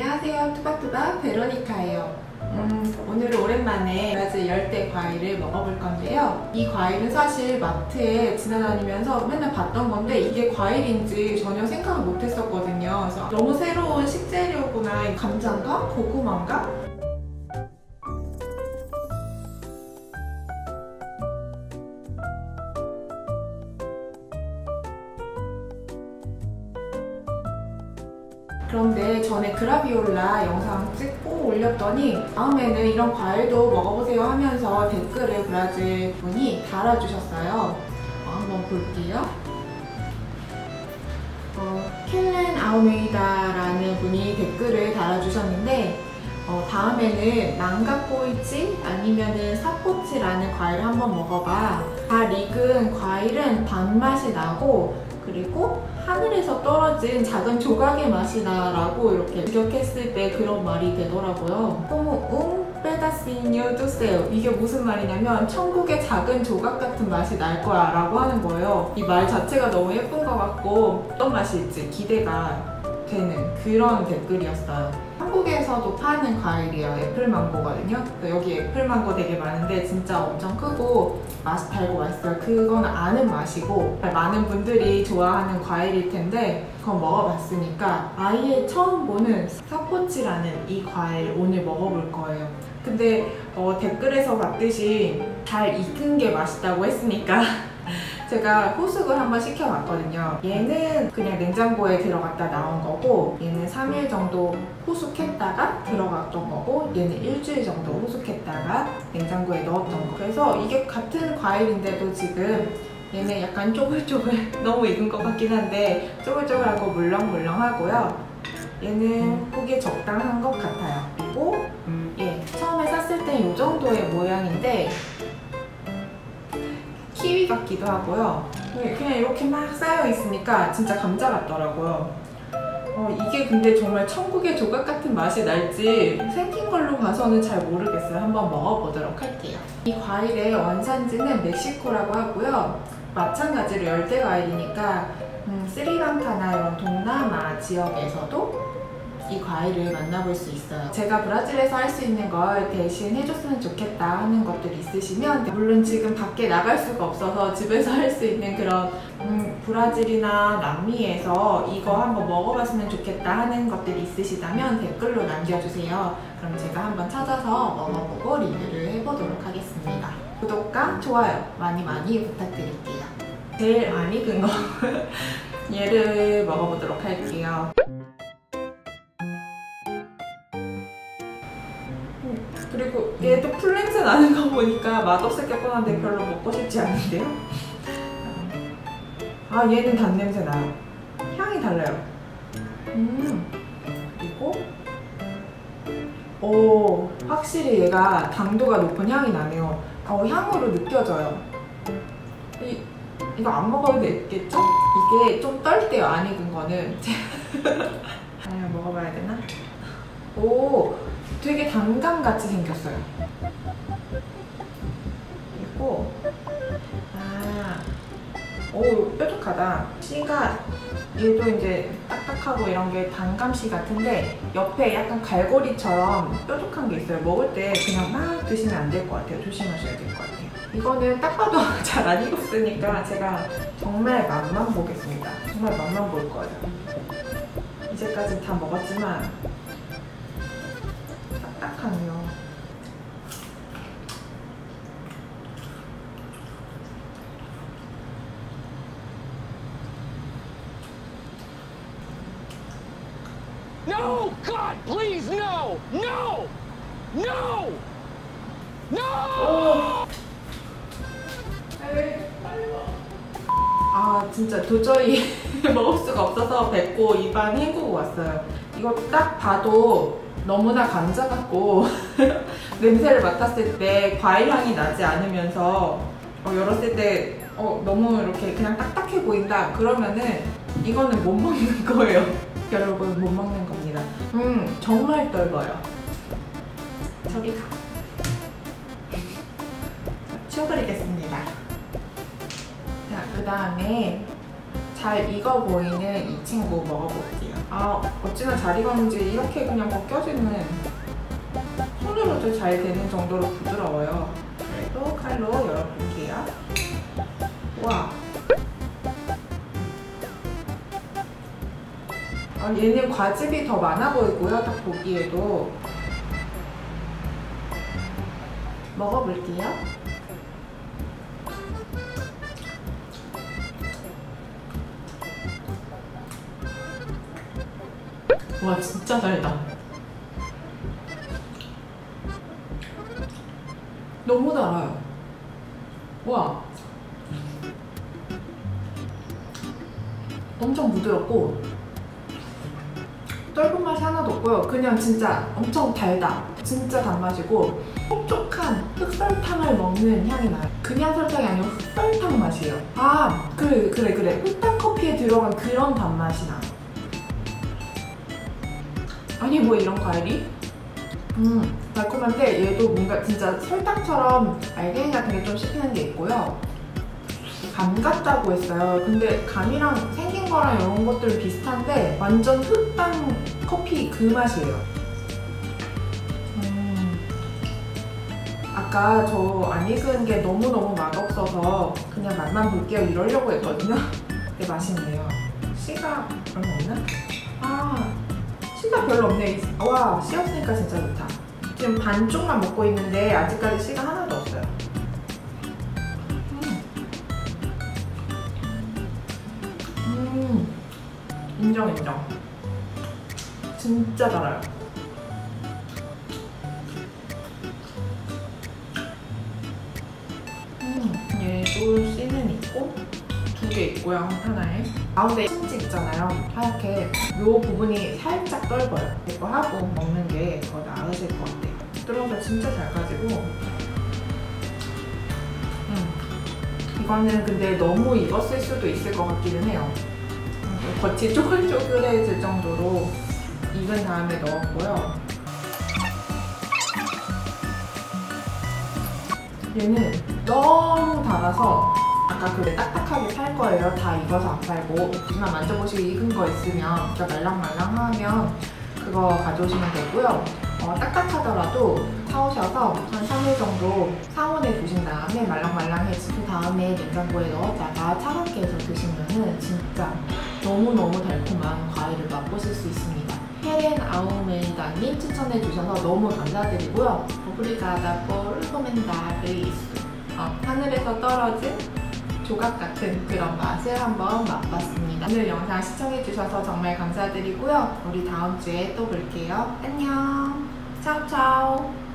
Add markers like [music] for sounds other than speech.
안녕하세요. 투박투박 베로니카예요. 음, 오늘은 오랜만에 브라질 열대 과일을 먹어볼 건데요. 이 과일은 사실 마트에 지나다니면서 맨날 봤던 건데 이게 과일인지 전혀 생각을 못 했었거든요. 그래서 너무 새로운 식재료구나. 감자인가? 고구마인가? 그라비올라 영상 찍고 올렸더니 다음에는 이런 과일도 먹어보세요 하면서 댓글을 브라질 분이 달아주셨어요. 어, 한번 볼게요. 어, 켈렌 아우메이다라는 분이 댓글을 달아주셨는데 어, 다음에는 망가꼬이치 아니면은 사포치라는 과일을 한번 먹어봐. 다 익은 과일은 단맛이 나고 그리고 하늘에서 떨어진 작은 조각의 맛이 나라고 이렇게 기억했을 때 그런 말이 되더라고요. como un céu 이게 무슨 말이냐면 천국의 작은 조각 같은 맛이 날 거야 라고 하는 거예요. 이 말 자체가 너무 예쁜 것 같고 어떤 맛일지 기대가 되는 그런 댓글이었어요. 한국에서도 파는 과일이에요. 애플망고거든요. 여기 애플망고 되게 많은데 진짜 엄청 크고 맛이 달고 맛있어요. 그건 아는 맛이고 많은 분들이 좋아하는 과일일 텐데 그건 먹어봤으니까 아예 처음 보는 사포치라는 이 과일 오늘 먹어볼 거예요. 근데 어, 댓글에서 봤듯이 잘 익은 게 맛있다고 했으니까 [laughs] 제가 호숙을 한번 시켜봤거든요. 얘는 그냥 냉장고에 들어갔다 나온 거고 얘는 3일 정도 호숙했다가 들어갔던 거고 얘는 일주일 정도 호숙했다가 냉장고에 넣었던 거. 그래서 이게 같은 과일인데도 지금 얘는 약간 쪼글쪼글 [laughs] 너무 익은 것 같긴 한데 쪼글쪼글하고 물렁물렁하고요. 얘는 폭이 적당한 것 같아요. 그리고 예, 처음에 샀을 때이 정도의 모양인데 키위 같기도 하고요. 그냥 이렇게 막 쌓여 있으니까 진짜 감자 같더라고요. 어, 이게 근데 정말 천국의 조각 같은 맛이 날지 생긴 걸로 봐서는 잘 모르겠어요. 한번 먹어보도록 할게요. 이 과일의 원산지는 멕시코라고 하고요. 마찬가지로 열대 과일이니까 음, 스리랑카나 이런 동남아 지역에서도 이 과일을 만나볼 수 있어요. 제가 브라질에서 할 수 있는 걸 대신 해줬으면 좋겠다 하는 것들 있으시면 물론 지금 밖에 나갈 수가 없어서 집에서 할 수 있는 그런 음, 브라질이나 남미에서 이거 한번 먹어봤으면 좋겠다 하는 것들이 있으시다면 댓글로 남겨주세요. 그럼 제가 한번 찾아서 먹어보고 리뷰를 해보도록 하겠습니다. 구독과 좋아요 많이 많이 부탁드릴게요. 제일 안 익은 거 [laughs] 얘를 먹어보도록 할게요. 그리고 얘도 풀냄새 나는 거 보니까 맛없을 것 뻔한데 별로 먹고 싶지 않은데요? 아 얘는 단냄새 나요 향이 달라요 음 그리고 오 확실히 얘가 당도가 높은 향이 나네요 어, 향으로 느껴져요 이, 이거 안 먹어도 되겠죠? 이게 좀 떨대요 안 익은 거는 [laughs] 아니 먹어봐야 되나? 오 되게 단감같이 생겼어요. 그리고 아, 오 뾰족하다. 씨가 얘도 이제 딱딱하고 이런 게 단감씨 같은데 옆에 약간 갈고리처럼 뾰족한 게 있어요. 먹을 때 그냥 막 드시면 안 될 것 같아요. 조심하셔야 될 것 같아요. 이거는 딱 봐도 [laughs] 잘 안 익었으니까 제가 정말 맛만 보겠습니다. 정말 맛만 볼 거예요. 이제까지 다 먹었지만 딱딱하네요. No! God, please, no! No! No! No! 아 진짜 도저히 [laughs] 먹을 수가 없어서 뱉고 입안 헹구고 왔어요. 이거 딱 봐도 너무나 감자 같고 [laughs] 냄새를 맡았을 때 과일 향이 나지 않으면서 어, 열었을 때 어, 너무 이렇게 그냥 딱딱해 보인다 그러면은 이거는 못 먹는 [laughs] 거예요. 여러분 못 먹는 겁니다. 음 정말 넓어요. 저기 가. [laughs] 치워드리겠습니다. 자, 그 다음에 잘 익어 보이는 이 친구 먹어볼게요. 아, 아 어찌나 잘 익었는지 이렇게 그냥 벗겨지는 손으로도 잘 되는 정도로 부드러워요. 그래도 칼로 열어볼게요. 와. 아, 얘는 과즙이 더 많아 보이고요. 딱 보기에도. 먹어볼게요. 와, 진짜 달다. 너무 달아요. 와. 엄청 부드럽고 떫은 맛이 하나도 없고요. 그냥 진짜 엄청 달다. 진짜 단맛이고 촉촉한 흑설탕을 먹는 향이 나요. 그냥 설탕이 아니고 흑설탕 맛이에요. 아, 그래, 그래, 그래. 흑당 커피에 들어간 그런 단맛이 나. 아니, 뭐 이런 과일이? 음, 달콤한데 얘도 뭔가 진짜 설탕처럼 알갱이 같은 게 좀 씹히는 게 있고요. 감 같다고 했어요. 근데 감이랑 생긴 거랑 이런 것들 비슷한데 완전 흑당 커피 그 맛이에요. 음, 아까 저 안 익은 게 너무너무 맛없어서 그냥 맛만 볼게요 이러려고 했거든요. [laughs] 근데 맛있네요. 씨가 얼마 없나? 아, 씨가 별로 없네. 와, 씨 없으니까 진짜 좋다. 지금 반쪽만 먹고 있는데 아직까지 씨가 하나도 없어요. 음, 인정 인정. 진짜 달아요. 음, 얘도 씨는 있고 두개 있고요 하나에. 가운데 심지 있잖아요. 하얗게. 이 부분이 살짝 떫어요. 이거 하고 먹는 게 더 나으실 것 같아요. 부드러워서 진짜 잘 가지고. 음, 이거는 근데 너무 익었을 수도 있을 것 같기는 해요. 음, 겉이 쪼글쪼글해질 정도로 익은 다음에 넣었고요. 얘는 너무 달아서 아까 그래 딱딱하게 팔 거예요. 다 익어서 안 팔고 하지만 만져보시고 익은 거 있으면 진짜 말랑말랑하면 그거 가져오시면 되고요. 어, 딱딱하더라도 사오셔서 한 3일 정도 상온에 두신 다음에 말랑말랑해진 그 다음에 냉장고에 넣었다가 차갑게 해서 드시면은 진짜 너무너무 달콤한 과일을 맛보실 수 있습니다. 헤렌 아우메이다님 추천해 주셔서 너무 감사드리고요. 오브리가다 por recomendar 어, 하늘에서 떨어진 조각 같은 그런 맛을 한번 맛봤습니다. 오늘 영상 시청해주셔서 정말 감사드리고요. 우리 다음 주에 또 볼게요. 안녕! 차오차오!